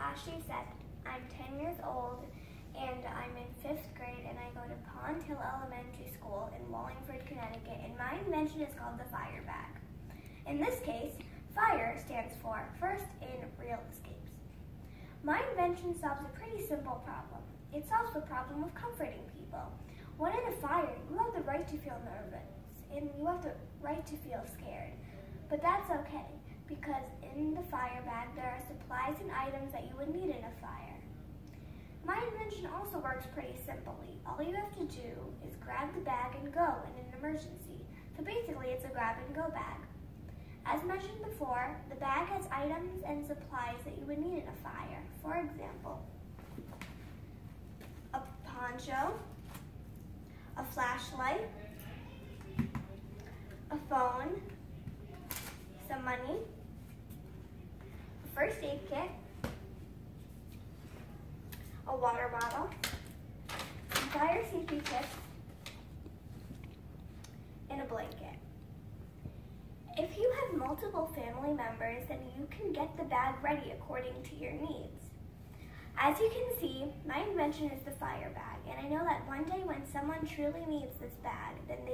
Ashley Seth. I'm 10 years old and I'm in fifth grade and I go to Pond Hill Elementary School in Wallingford, Connecticut and my invention is called the fire bag. In this case, FIRE stands for First in Real Escapes. My invention solves a pretty simple problem. It solves the problem of comforting people. When in a fire, you have the right to feel nervous and you have the right to feel scared. But that's okay because in the fire bag there supplies and items that you would need in a fire. My invention also works pretty simply. All you have to do is grab the bag and go in an emergency. So basically it's a grab and go bag. As mentioned before, the bag has items and supplies that you would need in a fire. For example, a poncho, a flashlight, a phone, some money, first aid kit, a water bottle, fire safety tips, and a blanket. If you have multiple family members, then you can get the bag ready according to your needs. As you can see, my invention is the fire bag, and I know that one day when someone truly needs this bag, then they